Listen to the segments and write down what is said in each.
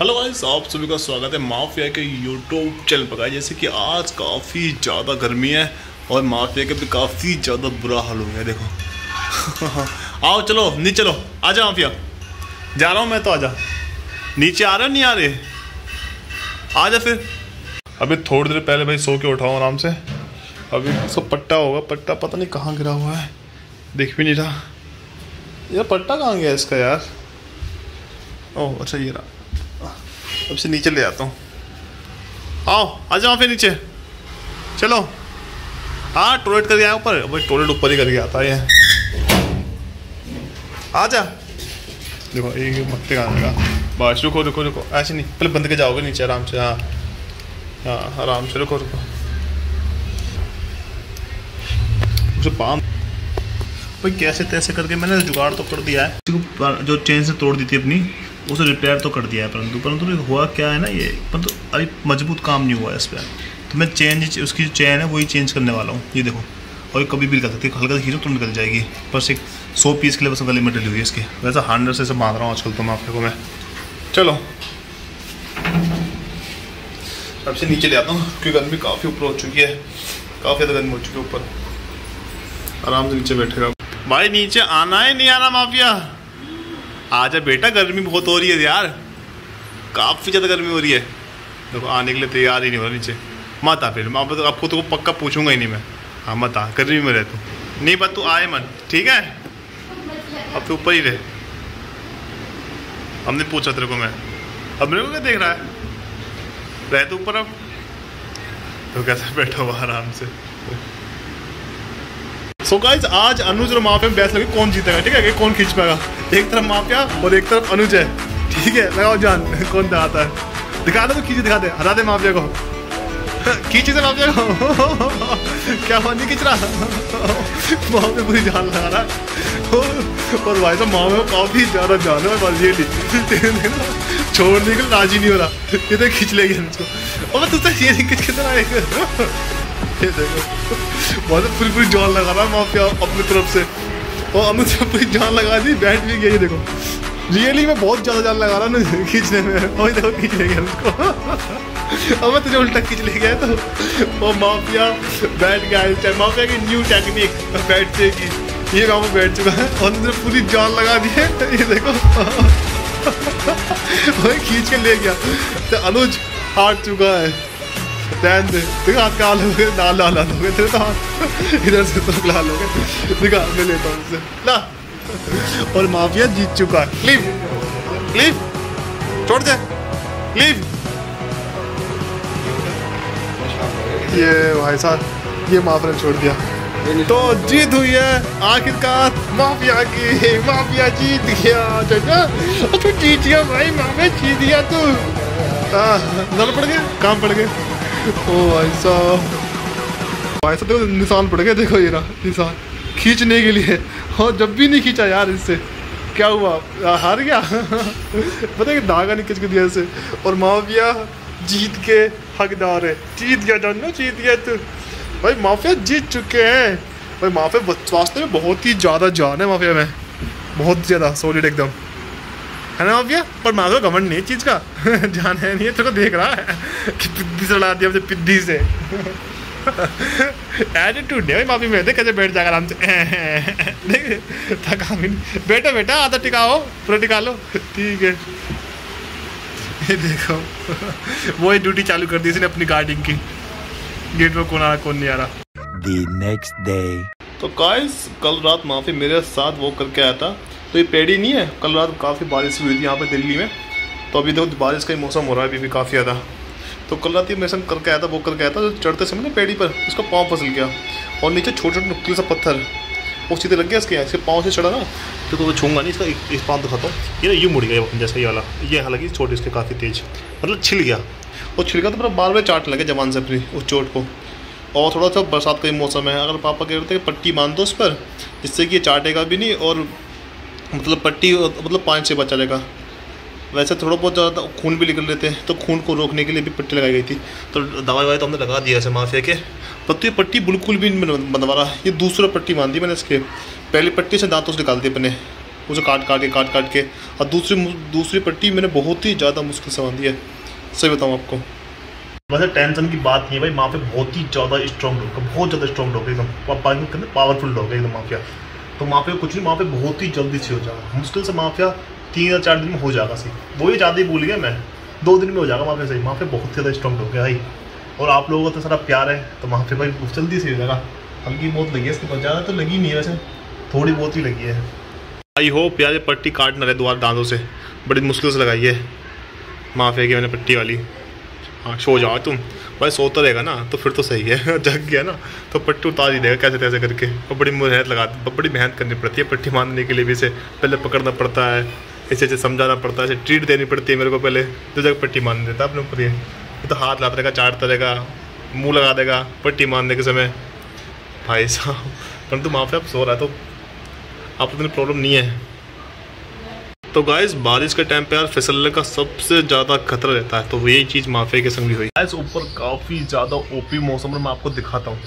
Hello guys, आप सभी का स्वागत है माफिया के यूट्यूब चैनल पर। जैसे कि आज काफ़ी ज़्यादा गर्मी है और माफिया के भी काफ़ी ज़्यादा बुरा हाल हो गया देखो। आओ, चलो, नीचे चलो। आ जाओ माफिया। जा रहा हूँ मैं तो आजा। नीचे आ रहे हो, नहीं आ रहे? आ जा फिर। अभी थोड़ी देर पहले भाई सो के उठाओ आराम से। अभी सब पट्टा होगा पट्टा पता नहीं कहाँ गिरा हुआ है। दिख भी नहीं रहा। यार पट्टा कहाँ गया इसका यार? ओह अच्छा ये रहा। अब से नीचे ले आता हूँ। आओ, आ जाओ फिर नीचे। चलो। हाँ टॉयलेट करके आया ऊपर। भाई टॉयलेट ऊपर ही करके आता है आ जा। देखो ये मत्ते कहाँ लगा बस, रुको रुको रुको। ऐसे नहीं, पहले बंद के जाओगे नीचे आराम से। हाँ हाँ आराम से रुको रुको। जो पाम भाई, कैसे तैसे करके मैंने जुगाड़ तो कर दिया है। जो चेन से तोड़ दी थी अपनी उसे रिपेयर तो कर दिया है, परंतु परंतु हुआ क्या है ना, ये परंतु अभी मज़बूत काम नहीं हुआ है इस पर तो मैं चेंज उसकी जो चैन है, वही चेंज करने वाला हूँ। ये देखो, और कभी भी निकल सकती है। हल्का खींचो तो निकल जाएगी। बस एक सौ पीस के लिए बस गले में डली हुई है इसकी। वैसे हंड्रेड से बाँध रहा हूँ आजकल तो मैं को मैं। चलो। सबसे नीचे ले आता हूँ, क्योंकि गर्मी काफ़ी ऊपर हो चुकी है। काफ़ी ज़्यादा गर्मी हो चुकी है ऊपर। आराम से नीचे बैठेगा। भाई, नीचे आना है, नहीं आना, माफिया। आजा बेटा, गर्मी बहुत हो रही है यार। काफ़ी ज़्यादा गर्मी हो रही है। देखो, आने के लिए तैयार ही नहीं हो रहा नीचे। मत आ फिर, मैं तो आपको तो पक्का पूछूँगा ही नहीं मैं। हाँ मत आ, गर्मी में रह तू। नहीं बात तू आए मन। ठीक है? अब तो ऊपर ही रहे। हमने पूछा तेरे को मैं। अब मेरे को क्या देख रहा है? रह तो ऊपर अब। तो कैसे बैठा हुआ आराम से? सो so गाइज़ आज अनुज और माफिया में बहस लगी, कौन जीतेगा, ठीक है? कौन खींच पाएगा? एक तरफ़ माफिया और एक तरफ़ अनुज है, ठीक है? लगाओ जान, कौन दिखाता है? दिखा दे तो खींच, दिखा दे। हरा दे माफिया को। खींची से माफिया को। क्या हुआ? खींच रहा? माँ पे पूरी जान लगा रहा और भाई साहब, माँ में काफ़ी ज़्यादा जान है, बस ये छोड़ने के लिए राज़ी नहीं हो रहा। ये तो खींच लेगी इसको और मैं तुझसे ये खींच के तरह ये देखो बहुत पूरी जान लगा रहा है माफिया अपनी तरफ़ से। और हमने से पूरी जान लगा दी, बैठ भी गया ये देखो। रियली मैं बहुत ज़्यादा जान लगा रहा ना खींचने में। वही देखो, खींच ले गया उसको अब मैं तुझे उल्टा खींच ले गया तो। वो माफिया बैठ गया माफिया की न्यू टेक्निक बैठने की ये वहाँ पर बैठ चुका है। और उन्होंने पूरी जान लगा दी है। ये देखो। वही खींच के ले गया। तो अनुज हार चुका है। रहन दे दिखा हाथ का लोगे लाल लाल लाल हो गए तेरे तो हाथ इधर से तो लाल हो गए दिखा मैं लेता हूँ उससे ला। और माफिया जीत चुका है। लीव लीव छोड़ दे। लीव ये भाई साहब, ये माफ़ ने छोड़ दिया। तो जीत हुई है आखिरकार माफिया की। माफिया जीत गया। चाचा तू जीत गया भाई, माफिया जीत गया तू। नल पड़ गया, काम पड़ गया। ओ भाई साहब। भाई साहब, देखो निशान पड़ गया, देखो ये रहा, निशान। खींचने के लिए। और जब भी नहीं खींचा यार इससे। क्या हुआ? हार गया? पता है धागा नहीं खींच के दिया इसे। और माफिया जीत के हकदार है। जीत गया जानो जीत गया तू। भाई, माफिया जीत चुके हैं। भाई, माफिया वास्तव में बहुत ही ज़्यादा जान है माफिया में। बहुत ज़्यादा सॉलिड एकदम। है ना माफिया पर माधव घमंड नहीं चीज़ का। जान है नहीं तो देख रहा है कि पिद्दी से लड़ा दिया मुझे पिद्दी से। एटीट्यूड है माफ़ी में। देख कैसे बैठ जाएगा आराम से। देख थका भी नहीं। बैठो बेटा आधा टिकाओ पूरा टिका लो ठीक है। ये देखो। वो ही ड्यूटी चालू कर दी इसने अपनी गार्डिंग की। गेट में कौन आ रहा कौन नहीं आ रहा। The next day. तो गाइस कल रात माफ़ी मेरे साथ वो करके आया था। तो ये पेड़ी नहीं है। कल रात काफ़ी बारिश हुई थी यहाँ पे दिल्ली में। तो अभी देखो बारिश का ही मौसम हो रहा है अभी भी काफ़ी ज़्यादा। तो कल रात ये मैं करके आया था, वो करके आया था तो चढ़ते समय ना पेड़ी पर, उसका पाँव फंसल गया। और नीचे छोटे छोटे नुकले सा पत्थर, वो सीधे लग गया इसके यहाँ, इसके पाँव से चढ़ा ना तो तो छूँगा नहीं, इसका इस पाँव दिखाता हूँ। ये ना, यूँ मुड़ गया जैसा ये वाला। ये हालाँकि छोटे इसके काफ़ी तेज मतलब छिल गया। और छिल गया तो पूरा बार बार चाट लगे जवान से अपनी, उस चोट को। और थोड़ा सा बरसात का ही मौसम है। अगर पापा कह रहे थे पट्टी बाँध दो उस पर, जिससे कि ये चाटेगा भी नहीं और मतलब पट्टी मतलब पाँच छः बार चलेगा वैसे थोड़ा बहुत ज़्यादा खून भी निकल लेते हैं तो खून को रोकने के लिए भी पट्टी लगाई गई थी। तो दवाई ववाई तो हमने लगा दिया ऐसे माफिया के। पर तो ये पट्टी बिल्कुल भी नहीं बनवा रहा। ये दूसरा पट्टी बाँध दी मैंने इसके। पहली पट्टी से दांतों से निकाल दी अपने। उसे काट काट के, काट काट के। और दूसरी दूसरी पट्टी मैंने बहुत ही ज़्यादा मुश्किल से बांधी है। सही बताऊँ आपको। वैसे टेंशन की बात नहीं है भाई, माफिया बहुत ही ज़्यादा स्ट्रॉन्ग डॉग बहुत ज़्यादा स्ट्रॉन्ग डॉग एकदम। पावरफुल डॉग एकदम माफिया। तो माफिया कुछ नहीं, माफिया बहुत ही जल्दी से हो जाएगा। मुश्किल से माफिया तीन या चार दिन में हो जाएगा सही। वो ही ज़्यादा ही भूल गया मैं। दो दिन में हो जाएगा माफिया सही। माफिया बहुत ज़्यादा स्ट्रॉन्ग हो गया भाई। और आप लोगों का तो सारा प्यार है तो माफिया भाई जल्दी से हो जाएगा। हल्की बहुत लगी है इसके पास ज़्यादा तो लगी नहीं है वैसे। थोड़ी बहुत ही लगी है। आई होप यार पट्टी काट ना रहे दोबारा दांतों से। बड़ी मुश्किल से लगाई है। माफिया की मैंने पट्टी वाली। हाँ सो जाओ तुम। भाई सोता रहेगा ना तो फिर तो सही है। जग गया ना तो पट्टी उतार ही देगा कैसे कैसे करके। और बड़ी मेहनत लगा, बड़ी मेहनत करनी पड़ती है पट्टी मारने के लिए भी, इसे पहले पकड़ना पड़ता है, इसे इसे समझाना पड़ता है, इसे ट्रीट देनी पड़ती है मेरे को पहले तो जगह पट्टी मारने देता अपने ऊपर ये तो हाथ लाता रहेगा, चाटता रहेगा, मुँह लगा देगा, पट्टी मारने के समय। भाई साहब परंतु माफिया आप सो रहा है तो आपको इतनी प्रॉब्लम नहीं है। तो गाइस बारिश के टाइम पे यार फिसलने का सबसे ज़्यादा खतरा रहता है तो यही चीज़ माफिया के संग भी हुई। ऊपर काफ़ी ज़्यादा ओपी मौसम में मैं आपको दिखाता हूँ।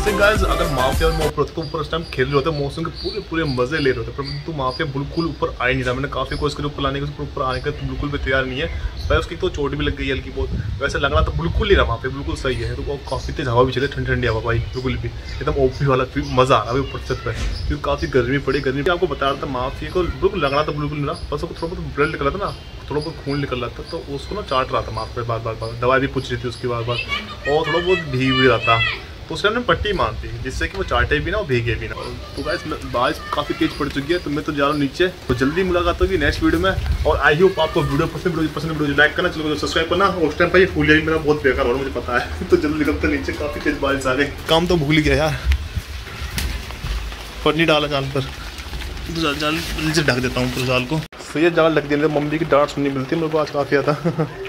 गाइस अगर माफिया और ऊपर होते तो ऊपर उस टाइम खेल रहे होते मौसम के पूरे पूरे मज़े ले रहे होते परंतु माफिया बिल्कुल ऊपर आ ही नहीं था मैंने काफ़ी कोशिश करी ऊपर लाने के ऊपर आने का तो बिल्कुल भी तैयार नहीं है। भाई उसकी तो चोट भी लग गई हल्की बहुत। वैसे लग रहा तो बिल्कुल नहीं रहा पे बिल्कुल सही है। तो काफ़ी तेज हवा भी चले ठंडी ठंडी हवा भाई, बिल्कुल भी। एकदम ओपी वाला मज़ा आ रहा है ऊपर छत पर क्योंकि काफ़ी गर्मी पड़ी, गर्मी आपको बता रहा था माफिया को बिल्कुल लग रहा था बिल्कुल नहीं रहा बस थोड़ा बहुत ब्लड निकला था ना, थोड़ा बहुत खून निकल रहा था तो उसको ना चाट रहा था माफ़ बार बार बार दवाई भी पूछ रही थी उसकी बार बार और थोड़ा बहुत भी रहा था। तो उसने हमने पट्टी मान दी जिससे कि वो चाटे भी ना और भीगे भी ना। तो गाइस बारिश काफ़ी तेज पड़ चुकी है तो मैं तो जा रहा हूँ नीचे। तो जल्दी मुलाकात होगी नेक्स्ट वीडियो में और आई होप आपको वीडियो पसंद वीडियो पसंद वीडियो लाइक करना चलो सब्सक्राइब करना। उस टाइम पर ये फूलिया भी मेरा बहुत बेकार हो रहा मुझे पता है। तो जल्दी निकलते नीचे काफ़ी तेज बारिश आ गई। काम तो भूल गया यार। पन्नी डाला जाल पर। तो जाल नीचे ढक देता हूँ पूरे जाल को। तो ये जाल ढक दिया मम्मी की डांट सुननी मिलती है मेरे को आज काफ़ी आता